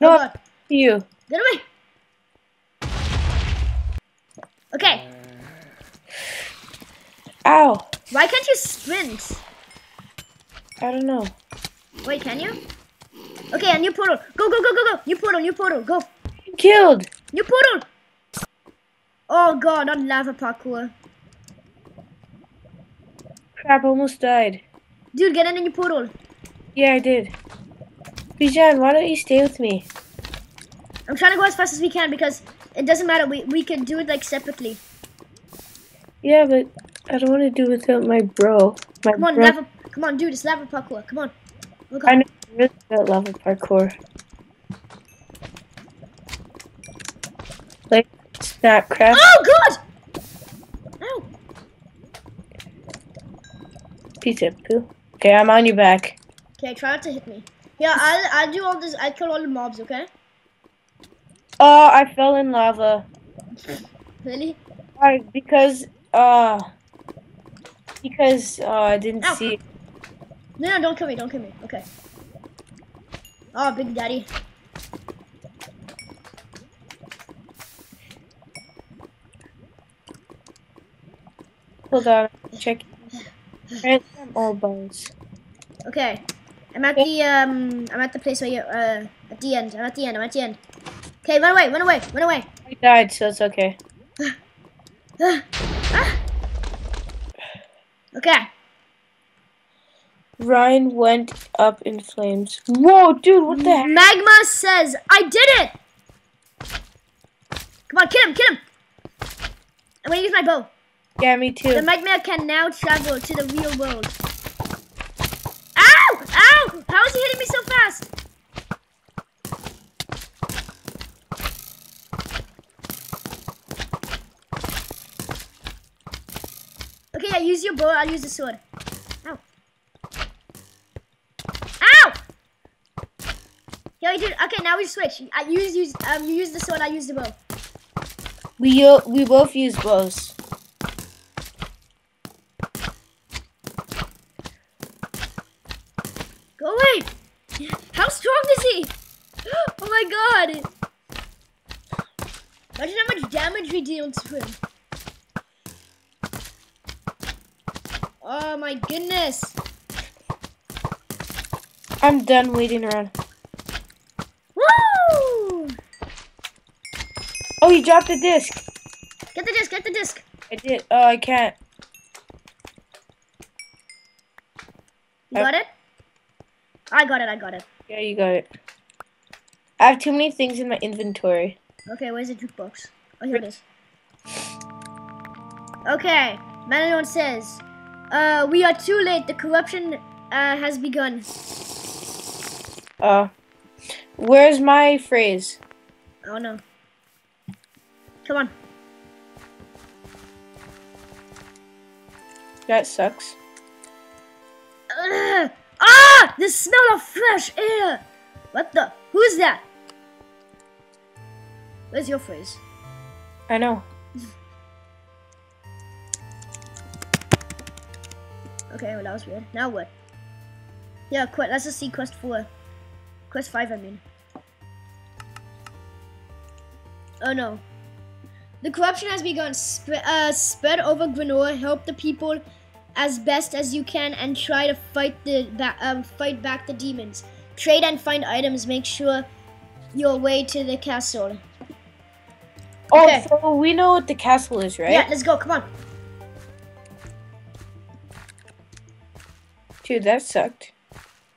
No, Oh you. Get away. Okay. Uh, ow. Why can't you sprint? I don't know. Wait, can you? Okay, a new portal. Go, go, go, go, go. New portal, new portal. Go. Killed. New portal. Oh god, not lava parkour. Crap, almost died. Dude, get in the new portal. Yeah, I did. Bijan, why don't you stay with me? I'm trying to go as fast as we can because it doesn't matter. We we can do it like separately. Yeah, but I don't want to do it without my bro. My Come on, bro. lava. Come on, dude, it's lava parkour. Come on. Look I know really about lava parkour. Like snap crash. Oh god! Ow. Pizza poo. Okay, I'm on your back. Okay, try not to hit me. Yeah, I'll I'll do all this. I'll kill all the mobs. Okay? Oh, I fell in lava. Really? Why? Because uh, because uh, I didn't Ow. see. No, no, don't kill me. Don't kill me. Okay. Oh, Big Daddy. Hold on, check. Random all bones. Okay. I'm at the um. I'm at the place where you uh. At the end. I'm at the end. I'm at the end. Okay, run away. Run away. Run away. I died, so it's okay. Okay. Ryan went up in flames. Whoa, dude, what the heck? Magma says, I did it! Come on, kill him, kill him! I'm gonna use my bow. Yeah, me too. The. Magma can now travel to the real world. Ow! Ow! How is he hitting me so fast? Okay, yeah, use your bow, I'll use the sword. Ow. Ow! Yeah, we did. Okay, now we switch. I use use um you use the sword, I use the bow. We uh, we both use bows. Go away! How strong is he? Oh my god! Imagine how much damage we deal to him. Oh my goodness! I'm done waiting around. Woo! Oh, you dropped the disc. Get the disc, get the disc. I did. Oh, I can't. You got it? I got it, I got it. Yeah, you got it. I have too many things in my inventory. Okay, where's the jukebox? Oh, here it is. Okay, Manuel says, uh, we are too late. The corruption uh, has begun. Uh, where's my phrase? Oh no. Come on. That sucks. Ugh. Ah! The smell of fresh air! What the? Who's that? Where's your phrase? I know. Okay, well that was weird. Now what? Yeah, quit. Let's just see quest 4. Quest 5, I mean. Oh no. The corruption has begun. Sp- uh, spread over Granola. Help the people as best as you can and try to fight the ba- um, fight back the demons. Trade and find items. Make sure your way to the castle. Oh, Okay. so we know what the castle is, right? Yeah, let's go. Come on. Dude, that sucked.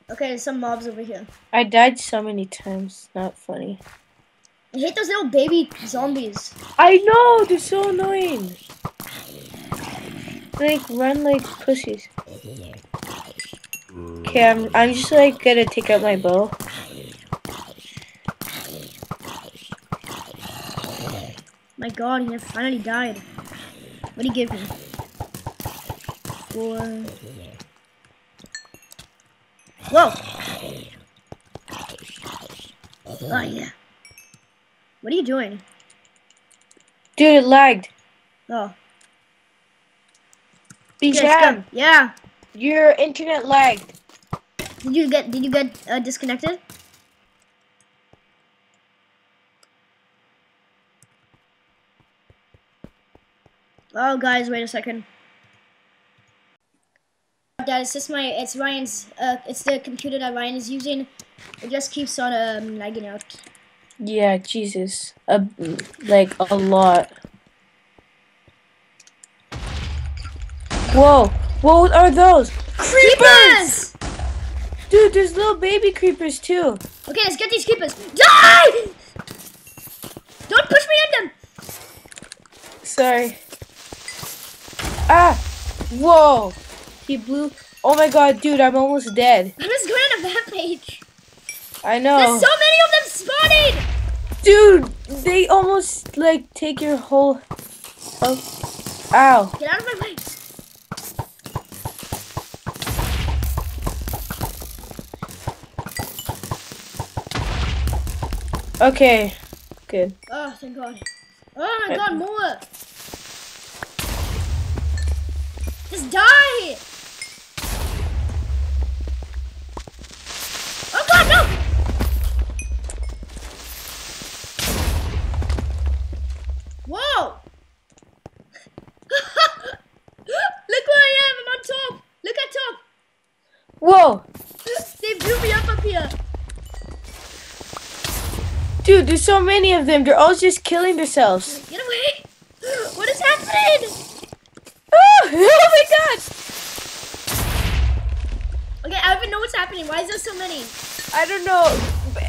Okay, there's some mobs over here. I died so many times. Not funny. I hate those little baby zombies. I know, they're so annoying. Like run like pussies. Okay, I'm I'm just like gonna take out my bow. My god, he finally died. What do you give me? Four. Whoa! Oh, yeah. What are you doing? Dude, it lagged. Oh. Bijan. Yeah. Your internet lagged. Did you get? Did you get uh, disconnected? Oh, guys, wait a second. Dad, it's just my, it's Ryan's, uh, it's the computer that Ryan is using. It just keeps on um, lagging out. Yeah, Jesus. A, like, a lot. Whoa. What are those? Creepers! Dude, there's little baby creepers too. Okay, let's get these creepers. Die! Don't push me in them! Sorry. Ah! Whoa! He blew. Oh my god, dude, I'm almost dead. I'm just going on a rampage. I know. There's so many of them spawning! Dude, they almost like take your whole. Oh. Ow. Get out of my way. Okay. Good. Oh, thank God. Oh my God, more. Just die! So many of them. They're all just killing themselves. Get away! What is happening? Oh, oh my god! Okay, I don't even know what's happening. Why is there so many? I don't know.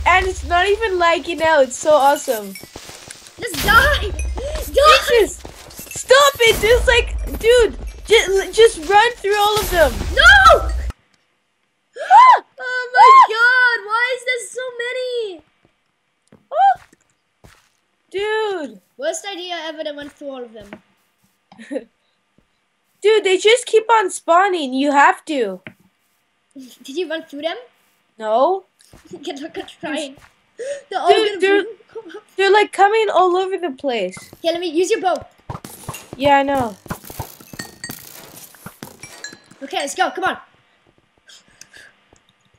And it's not even lagging out. It's so awesome. Just die! Die! Jesus! Stop it! Just like, dude, just, just run through all of them. No! Ah! Oh my god, why is there so many? Oh! Dude, Worst idea ever that went through all of them. dude, they just keep on spawning. You have to. Did you run through them? No, Get look at trying. They're all Dude, they're- they're like coming all over the place. Here, let me use your bow. Yeah, I know. Okay, let's go. Come on.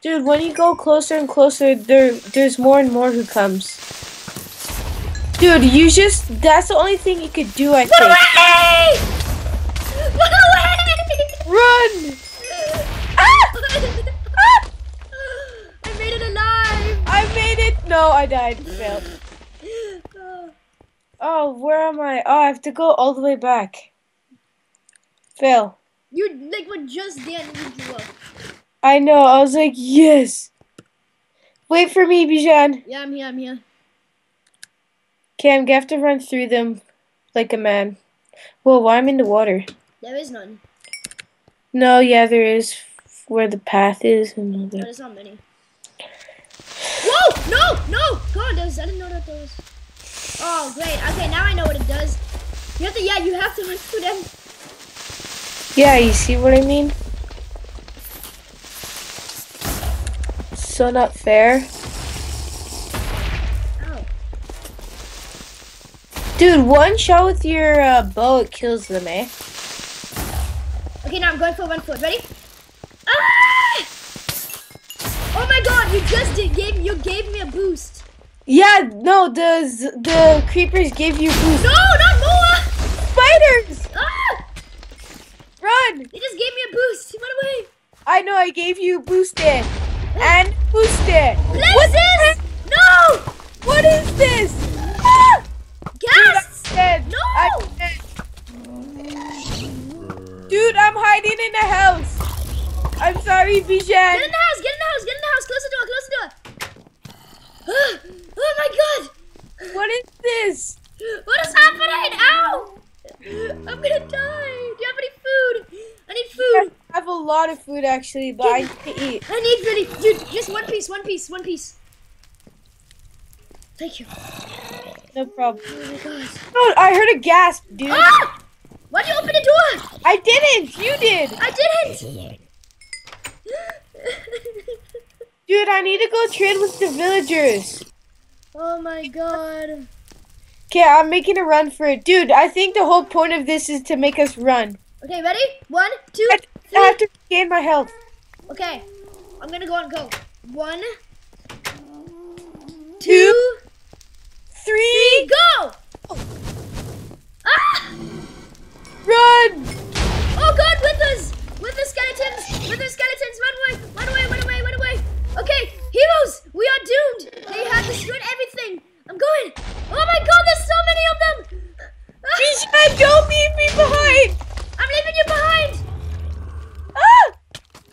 Dude, when you go closer and closer, there there's more and more who comes. Dude, you just that's the only thing you could do, I Run think. away! Run away! Run! Ah! I made it alive. I made it! No, I died. Failed. Oh. Oh, where am I? Oh, I have to go all the way back. Fail. You like were just there and you blew up. I know, I was like, yes! Wait for me, Bijan. Yeah, I'm here. I'm here. Okay, I'm gonna have to run through them like a man. Well, why I'm in the water? There is none. No, yeah, there is where the path is and all No, that. there's not many. Whoa! No! No! God. I didn't know that there was. Oh, great. Okay, now I know what it does. You have to. Yeah, you have to run through them. Yeah, you see what I mean? So not fair. Dude, one shot with your uh, bow, it kills them, eh? Okay, now I'm going for one foot. Ready? Ah! Oh my God! You just did, gave you gave me a boost. Yeah, no, the the creepers give you boost. No, not more! Spiders! Ah! Run! They just gave me a boost. He went away. I know, I gave you boosted. And boosted. Blazes! No! What is this? Ah! Gas! Dead. No! I'm dead. Dude, I'm hiding in the house. I'm sorry, Get in the house! Get in the house! Get in the house! Close the door! Close the door! oh my God! What is this? What is happening? Ow! I'm gonna die. Do you have any food? I need food. I have a lot of food actually, but I need to eat. I need really, dude. Just one piece. One piece. One piece. Thank you. No problem. Oh my. Oh, I heard a gasp, dude. Ah! Why'd you open the door? I didn't. You did. I didn't. Dude, I need to go trade with the villagers. oh my God. Okay, I'm making a run for it. Dude, I think the whole point of this is to make us run. Okay, ready? One, two, I, three. I have to regain my health. Okay, I'm gonna go and go. One, Two, two, three. go! Ah! Run! Oh god, with us! With the skeletons! With the skeletons! Run away! Run away! Run away! Run away! Okay, heroes! We are doomed! They have destroyed everything! I'm going! Oh my god, there's so many of them! Ah, Bijan, don't leave me behind! I'm leaving you behind! Ah!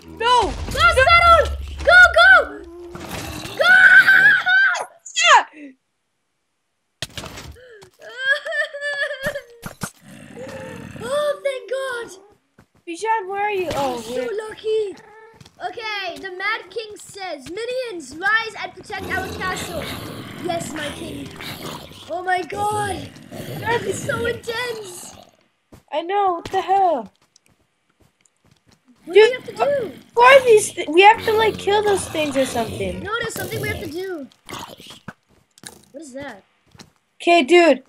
No! Lost battle! Go, go! Go! Ah! oh, thank God! Bijan, where are you? Oh, So where? lucky! Okay, the Mad King says, Minions, rise and protect our castle. Yes, my king. Oh my god! That is so intense! I know. What the hell? What do we have to do? Who are these? Th- we have to like kill those things or something. No, there's something we have to do. What is that? Okay, dude.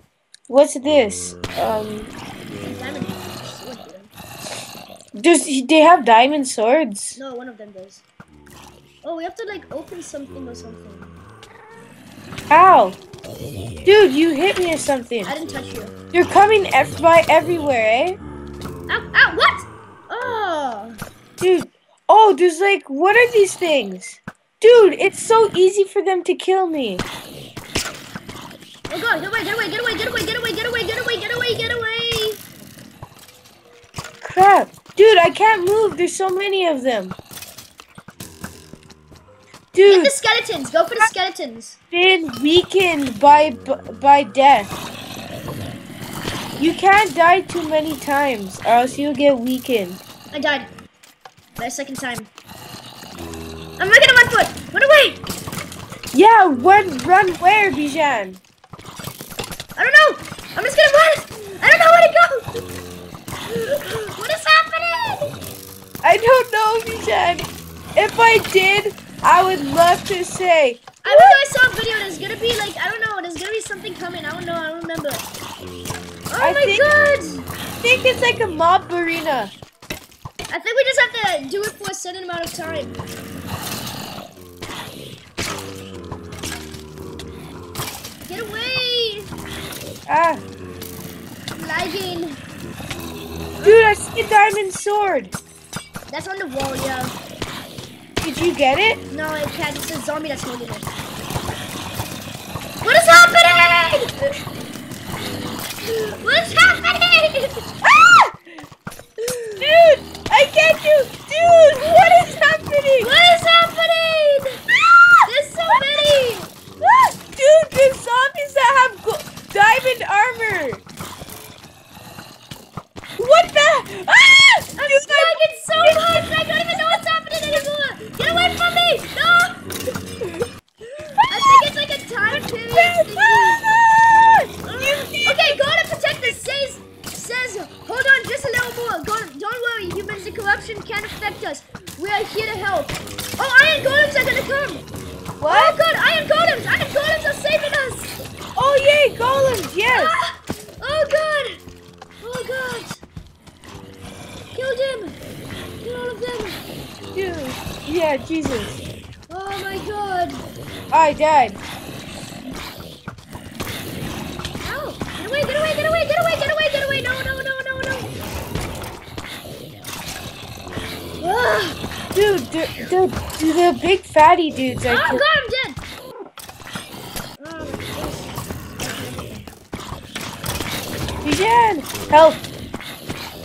What's this? Um. What does they have diamond swords? No, one of them does. Oh, we have to like open something or something. Ow! Dude, you hit me or something. I didn't touch you. You're coming ev- by everywhere, eh? Ow, ow, what? Oh! Dude. Oh, there's like, what are these things? Dude, it's so easy for them to kill me. Oh god, get away, get away, get away, get away, get away, get away, get away, get away, get away! Crap. Dude, I can't move. There's so many of them. Dude. Get the skeletons, go for the skeletons. been weakened by by death. You can't die too many times, or else you'll get weakened. I died. A second time. I'm looking at my foot! Run away! Yeah, run, run where, Bijan? I don't know! I'm just gonna run! I don't know where to go! What is happening? I don't know, Bijan. If I did, I would love to say. I remember I saw a video there's gonna be like, I don't know, there's gonna be something coming. I don't know, I don't remember. Oh I my think- god! I think it's like a mob arena. I think we just have to do it for a certain amount of time. Get away! Ah, I'm lagging. dude, I see a diamond sword. That's on the wall, yeah. Did you get it? No, it can't. It's a zombie that's holding it. What is happening? What's happening? Ah! Dude, I can't do. Dude, what is happening? What is happening? There's so many. Ah! Dude, there's zombies that have go- diamond armor. What the? Ah! I'm Dude, I'm- lagging so much. I don't even know what's happening anymore. Get away from me. No. I think it's like a time period thingy. Ah! Okay, go to protect the says says hold on just a little more. Go don't worry, humans the corruption can't affect us. We are here to help. Oh iron golems are gonna come! What? Oh god, iron golems! Iron golems are saving us! Oh yay, golems! Yes. Ah! Oh god! Oh god! Kill them! Kill all of them! Dude. Yeah, Jesus. Oh my god! I died. Ow! Get away, get away, get away, get away, get away, get away! No, no, no, no, no! Ah! Dude, the, the, the big fatty dudes Oh are. god, I'm dead! Oh, Bijan, help!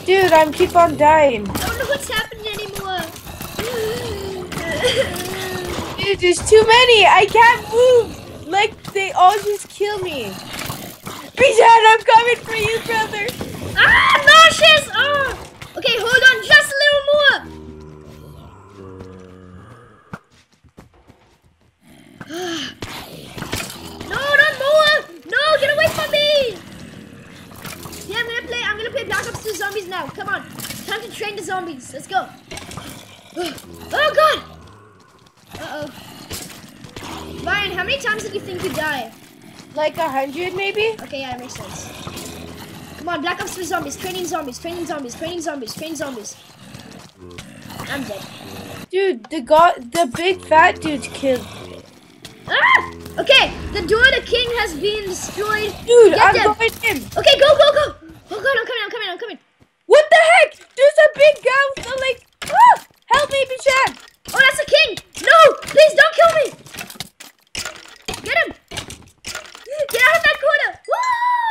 Dude, I'm keep on dying. I don't know what's happening anymore. Dude, there's too many. I can't move. Like they all just kill me. Bijan, I'm coming for you, brother. ah, nauseous! Like a hundred, maybe? Okay, yeah, it makes sense. Come on, Black Ops 3 zombies, training zombies, training zombies, training zombies, training zombies. I'm dead. Dude, the god, the big fat dude killed. Ah! Okay, the door, Dorada King has been destroyed. Dude, Get I'm going in. Okay, go, go, go. Oh god, I'm coming, I'm coming, I'm coming. What the heck? There's a big guy with the like, ah! help me, Bichad. Oh, that's a king. No, please don't kill me. Get him. Guerra da cura! Uh!